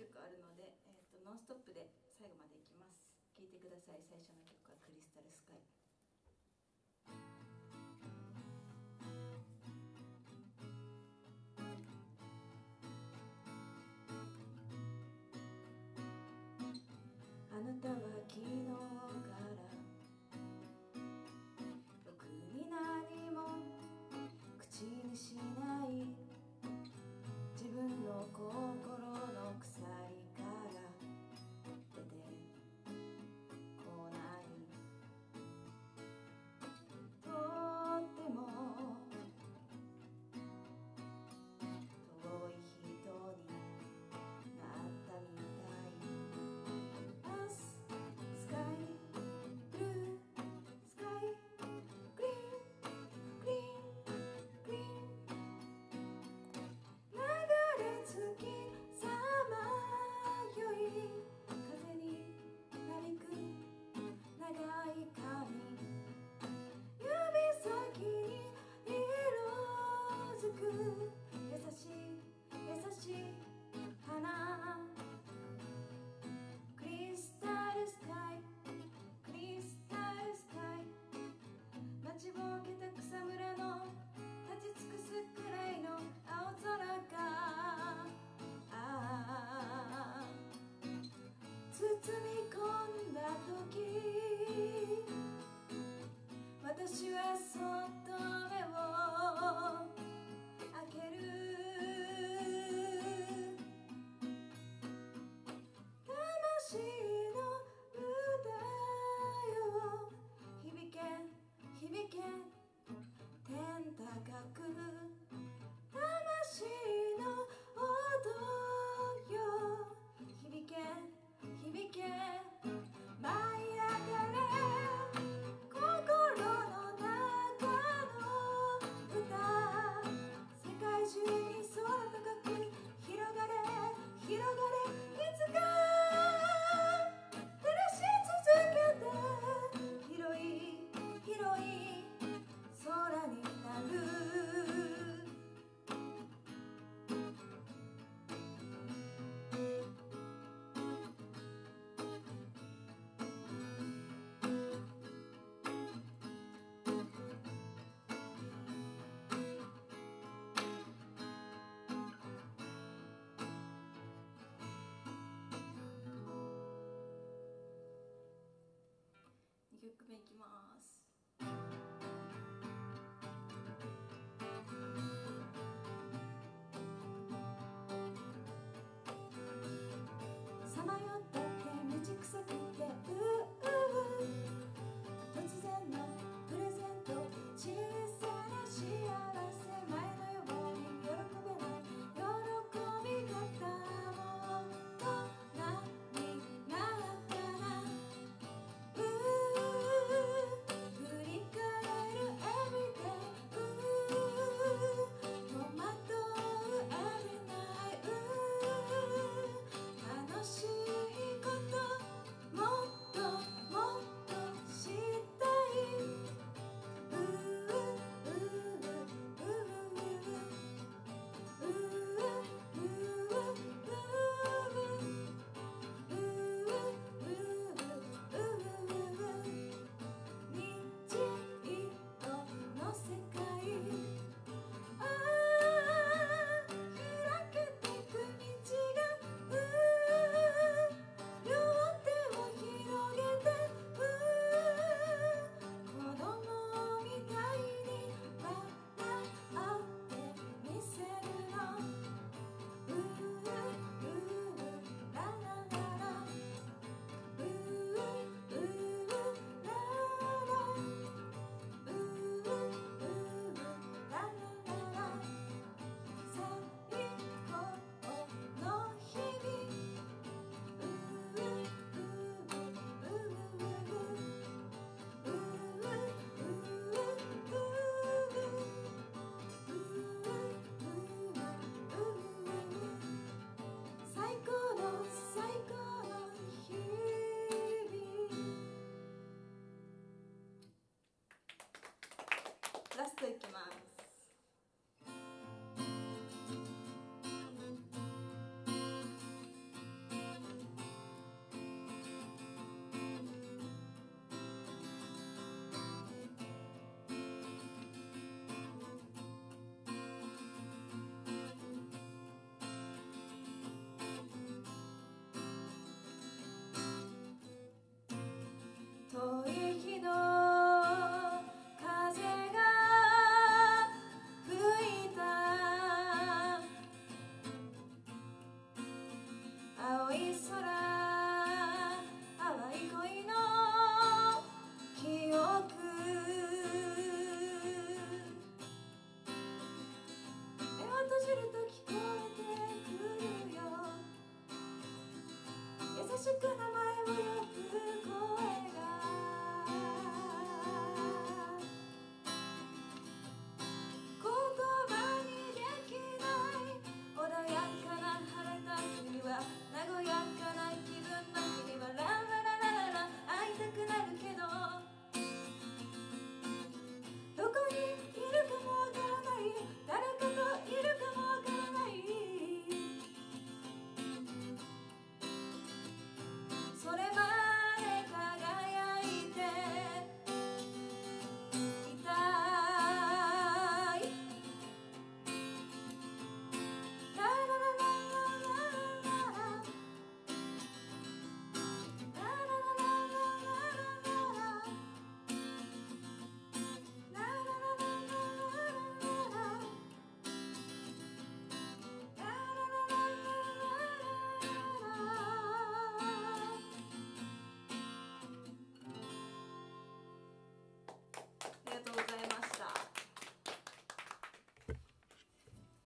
曲あるので、えーと、ノンストップで最後までいきます。聴いてください。最初の曲は「クリスタルスカイ」あなたは昨日か ekmek gibi 遅い日の